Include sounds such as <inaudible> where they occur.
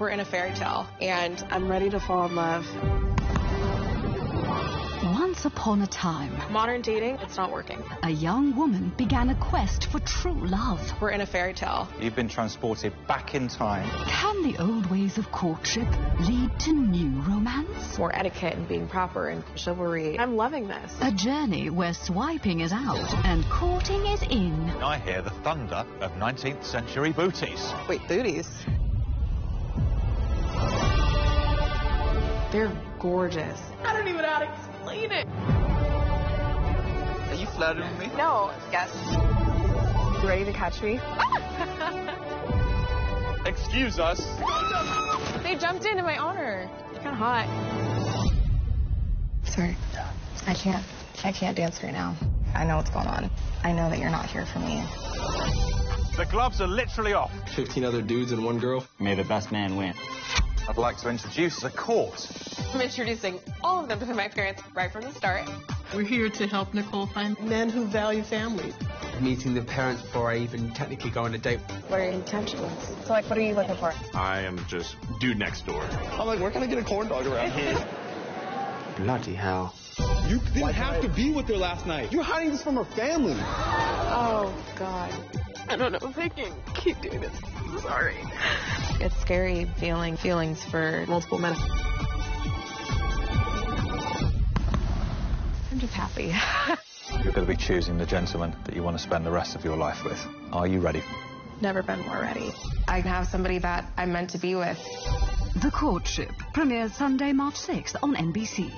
We're in a fairy tale, and I'm ready to fall in love. Once upon a time, Modern dating, it's not working. a young woman began a quest for true love. We're in a fairy tale. You've been transported back in time. Can the old ways of courtship lead to new romance? More etiquette and being proper and chivalry. I'm loving this. A journey where swiping is out and courting is in. I hear the thunder of 19th century booties. Wait, booties? They're gorgeous. I don't even know how to explain it. Are you flirting with me? No, yes. You ready to catch me? <laughs> Excuse us. They jumped in in my honor. Kind of hot. Sorry. I can't. I can't dance right now. I know what's going on. I know that you're not here for me. The gloves are literally off. 15 other dudes and one girl. May the best man win. I'd like to introduce the court. I'm introducing all of them to my parents right from the start. We're here to help Nicole find men who value family. Meeting the parents before I even technically go on a date. What are your intentions? So, like, what are you looking for? I am just dude next door. I'm like, where can I get a corn dog around here? <laughs> Bloody hell. You didn't have to be with her last night. You're hiding this from her family. Oh, God. I don't know if I can keep doing this. I'm sorry. It's scary feeling feelings for multiple men. I'm just happy. <laughs> You're going to be choosing the gentleman that you want to spend the rest of your life with. Are you ready? Never been more ready. I have somebody that I'm meant to be with. The Courtship premieres Sunday, March 6th on NBC.